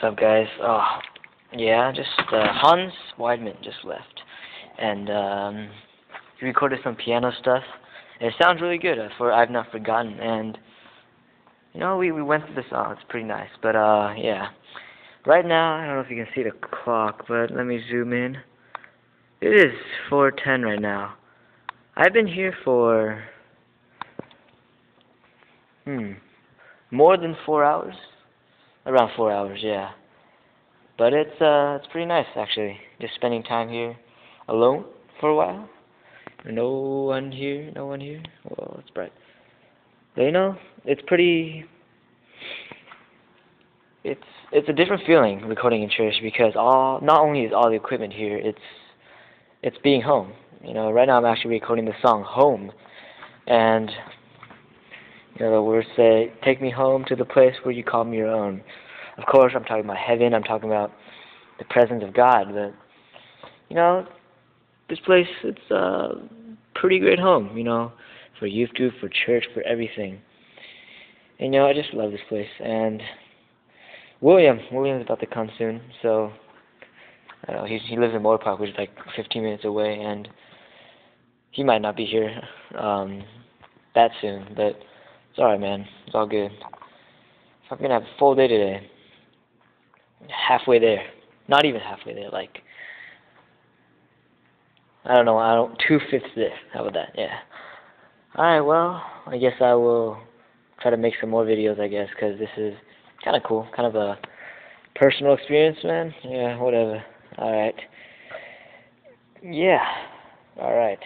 What's up, guys? Oh, yeah, just uh, Hans Weidman just left, and um, he recorded some piano stuff. It sounds really good. Uh, for I've not forgotten, and you know, we we went through the song. It's pretty nice, but uh, yeah. Right now, I don't know if you can see the clock, but let me zoom in. It is 4:10 right now. I've been here for hmm more than four hours. Around four hours, yeah. But it's uh it's pretty nice actually. Just spending time here alone for a while. No one here, no one here. Well, it's bright. But you know, it's pretty it's it's a different feeling recording in church because all not only is all the equipment here, it's it's being home. You know, right now I'm actually recording the song Home and you know, the words say, Take me home to the place where you call me your own. Of course, I'm talking about heaven, I'm talking about the presence of God, but, you know, this place, it's a pretty great home, you know, for youth group, for church, for everything. And, you know, I just love this place. And William, William's about to come soon, so, I don't know, he's, he lives in Moorpark, which is like 15 minutes away, and he might not be here um, that soon, but it's alright, man. It's all good. I'm gonna have a full day today. Halfway there. Not even halfway there, like I don't know, I don't two fifths there. How about that? Yeah. Alright, well, I guess I will try to make some more videos, I guess, because this is kind of cool. Kind of a personal experience, man. Yeah, whatever. Alright. Yeah. Alright.